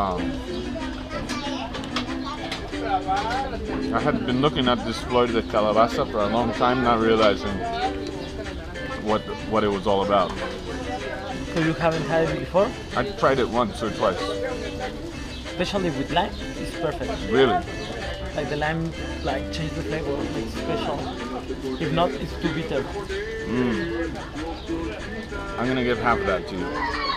Wow. I had been looking at this flor de calabaza for a long time, not realizing what what it was all about. So you haven't had it before? I tried it once or twice. Especially with lime, it's perfect. Really? Like the lime, like change the flavor, it's special. If not, it's too bitter. Mm. I'm gonna give half of that to you.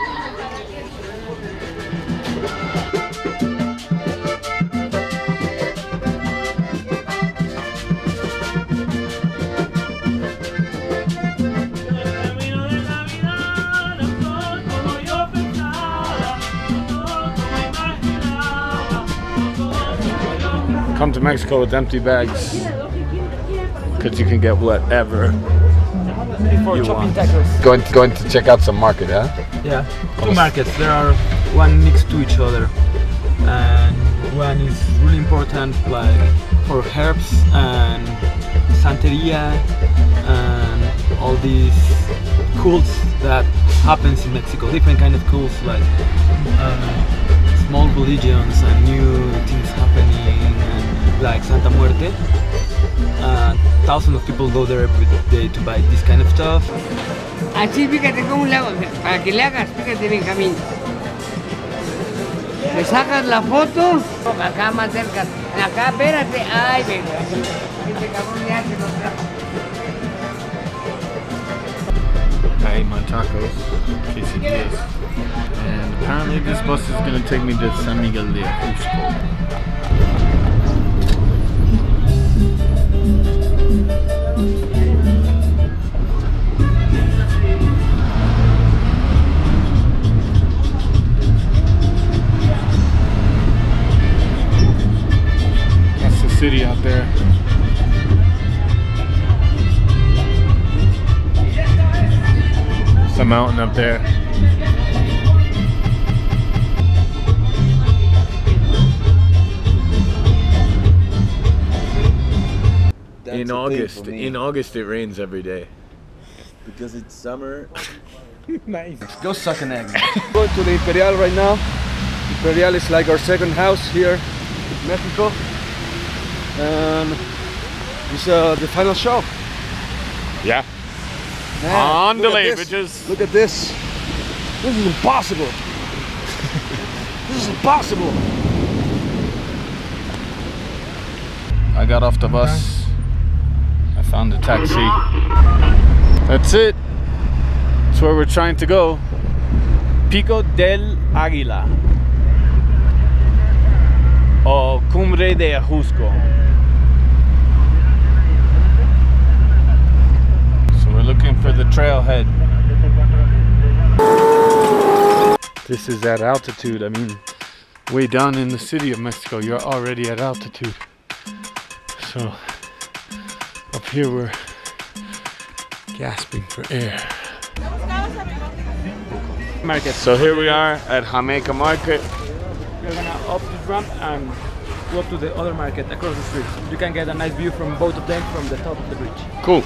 Come to Mexico with empty bags. Because you can get whatever. Before You want. tacos. Going to, going to check out some market, huh? Yeah, two markets. There are one next to each other, and one is really important, like for herbs and santeria and all these cults that happens in Mexico. Different kind of cults, like uh, small religions and new things happening, and like Santa Muerte. Uh, thousands of people go there every day to buy this kind of stuff. Así fíjate cómo le hago, para que le hagas, fíjate Benjamín. Le sacas la foto, acá más cerca, acá, espérate, ay, trajo. I ate my tacos, quesadillas, and apparently this bus is gonna take me to San Miguel de Ajusco. City out there. It's a mountain up there. That's in August, in August it rains every day. because it's summer. Nice. Go suck an egg. Going to the Imperial right now. Imperial is like our second house here in Mexico. And it's uh, the final show. Yeah. Man, On look delay, at this. bitches. Look at this. This is impossible. this is impossible. I got off the bus. I found a taxi. That's it. That's where we're trying to go. Pico del Águila. Or Cumbre de Ajusco. So we're looking for the trailhead. This is at altitude. I mean, way down in the city of Mexico, you're already at altitude. So up here we're gasping for air. Market. So here we are at Jamaica Market. We're gonna up this ramp and go up to the other market across the street. You can get a nice view from both of them from the top of the bridge. Cool.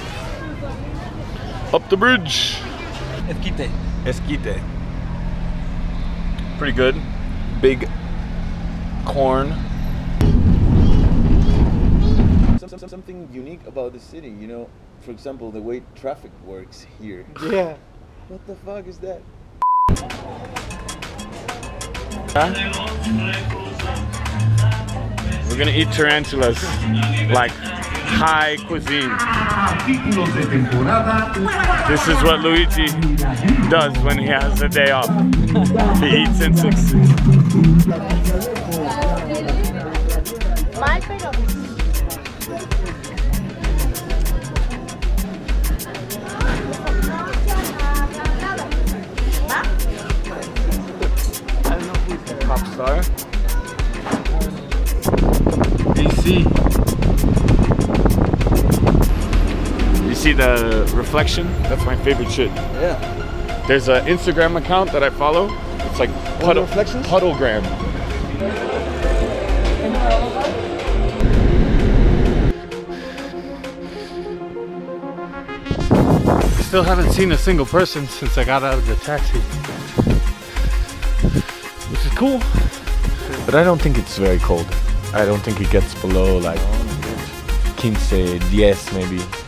Up the bridge. Esquite. Esquite. Pretty good. Big corn. Some, some- something unique about the city, you know. For example, the way traffic works here. Yeah. What the fuck is that? We're gonna eat tarantulas like high cuisine. This is what Luigi does when he has a day off. He eats insects. You see the reflection? That's my favorite shit. Yeah. There's an Instagram account that I follow. It's like puddle, reflections? Puddlegram. Still haven't seen a single person since I got out of the taxi. Which is cool. but I don't think it's very cold. I don't think it gets below like 15, 10 maybe.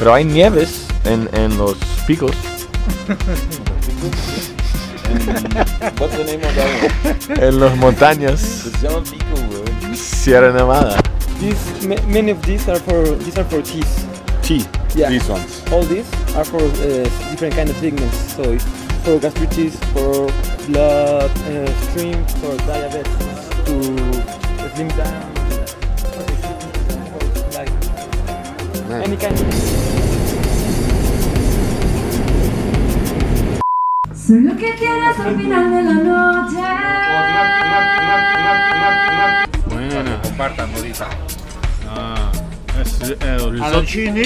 Pero hay nieves en, en los picos. And what's the name of that one? En las montañas. Se pico. Sierra Nevada. These ma- many of these are for these are for teeth. Tea. Yeah. These ones. All these are for uh, different kind of sickness. So it's for gastritis, for blood uh, stream, for diabetes, to slim down, like any kind of. Soy lo que tienes al final de la noche. Buena. Compartan ahorita. Ah, es el risotto. Arancini,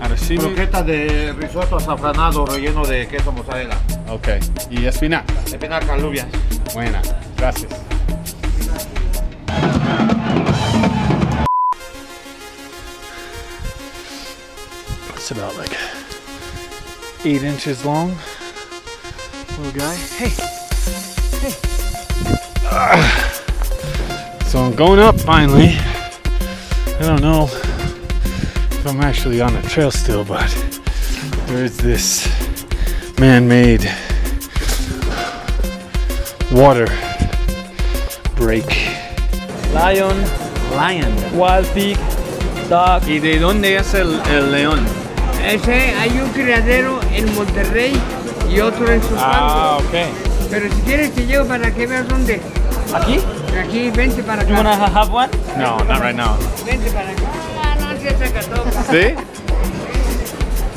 Arancini. croqueta de risotto azafranado relleno de queso mozzarella. Ok. Y espinaca. Espinaca, alubias. Buena. Gracias. It's about like eight inches long. Little guy. Hey. Hey. So I'm going up finally. I don't know if I'm actually on the trail still, but there's this man-made water break. Lion, Lion. wild pig, dog. ¿Y de dónde es el, el león? Ese hay un criadero en Monterrey y otro en Sus Ah, ok. Pero si quieres te llevo para que veas dónde. Aquí? Aquí, vente para You wanna acá. ha- have one? No, not right now. Vente para acá. Ah, no se saca todo. ¿Sí?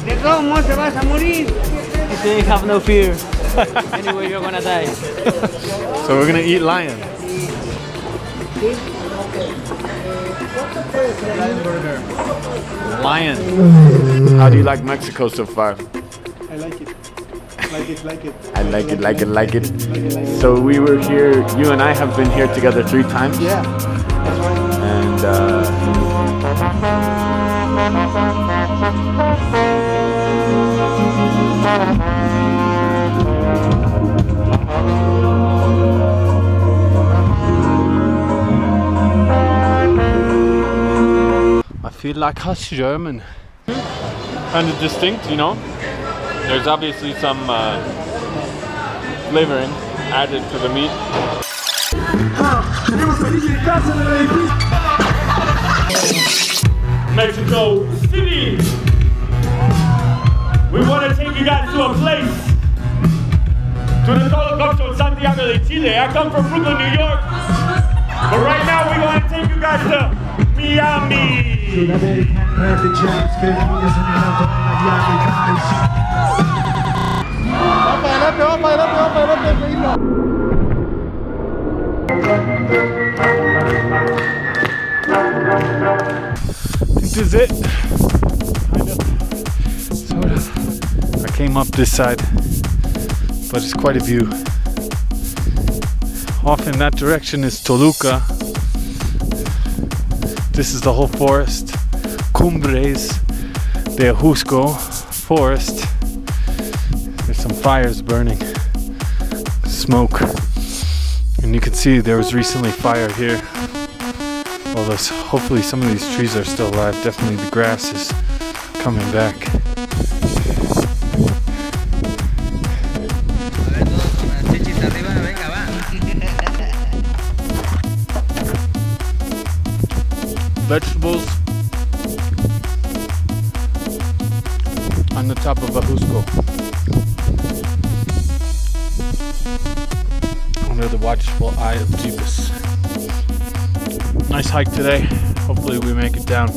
De todos modos te vas a morir. You say have no fear. anyway, you're gonna die. So we're gonna eat lion. Lion. How do you like Mexico so far? I like it. Like it, like it. I like it, like it, like it. So we were here. You and I have been here together three times. Yeah. And uh, feel like us German. Kind of distinct, you know. There's obviously some uh, flavoring added to the meat. Mexico City. We want to take you guys to a place, to the Holocausto Santiago de Chile. I come from Brooklyn, New York, but right now we want to take you guys to Miami. This is it. I came up this side, but it's quite a view. Off in that direction is Toluca. This is the whole forest. Cumbres de Ajusco forest. There's some fires burning. Smoke. And you can see there was recently fire here. There's, hopefully some of these trees are still alive. Definitely the grass is coming back. Vegetables on the top of Ajusco. Under the watchful eye of Jeebus. Nice hike today. Hopefully we make it down.